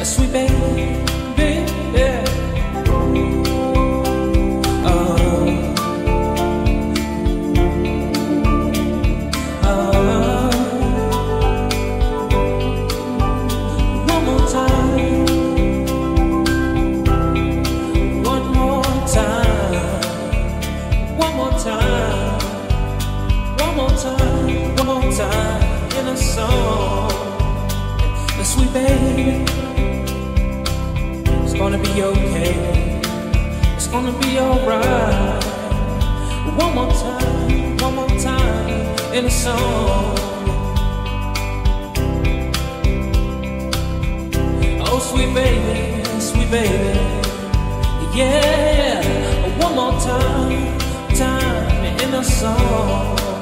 a sweet baby. Yeah. time, one more time in a song it's gonna be okay. It's gonna be alright. One more time, one more time in a song. Oh, sweet baby, sweet baby, yeah. One more time, time in a song.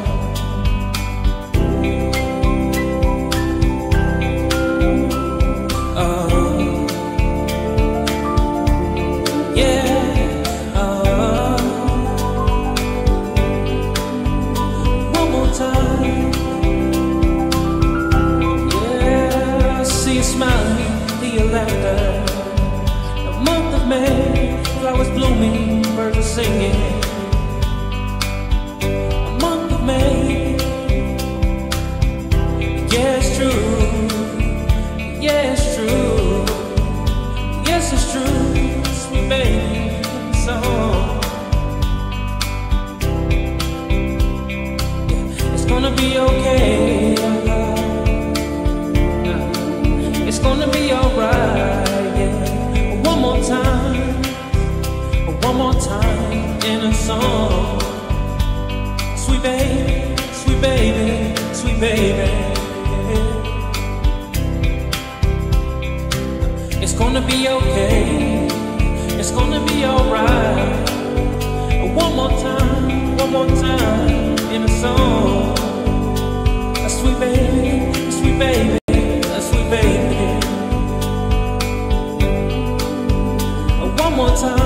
Singing. A month of May, yeah, it's true. True. Yes, it's true. Sweet baby, so. It's gonna be okay. one more time in a song. Sweet baby, sweet baby, sweet baby. It's gonna be okay. It's gonna be alright. One more time, one more time in a song. A sweet baby, a sweet baby, a sweet baby. One more time.